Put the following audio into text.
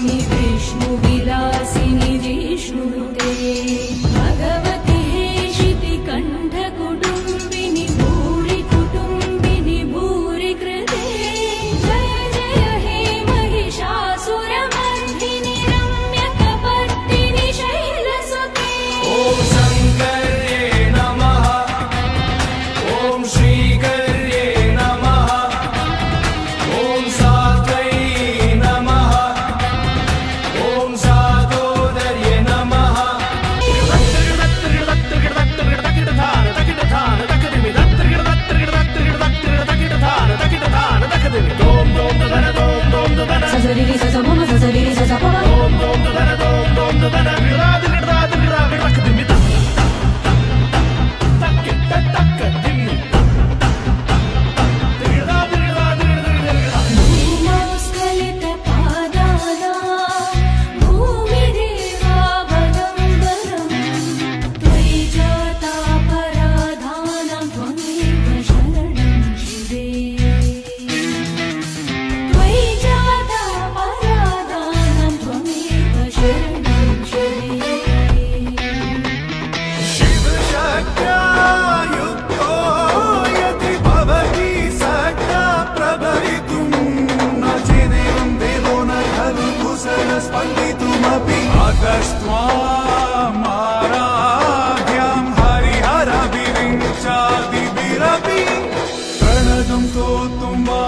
नि कृष्णु विदासीनि न्दितुमपि अकष्ट्वा माराभ्यं हरिहरविञ्चादिभिरपि करणं कोतुम् मा